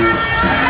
Música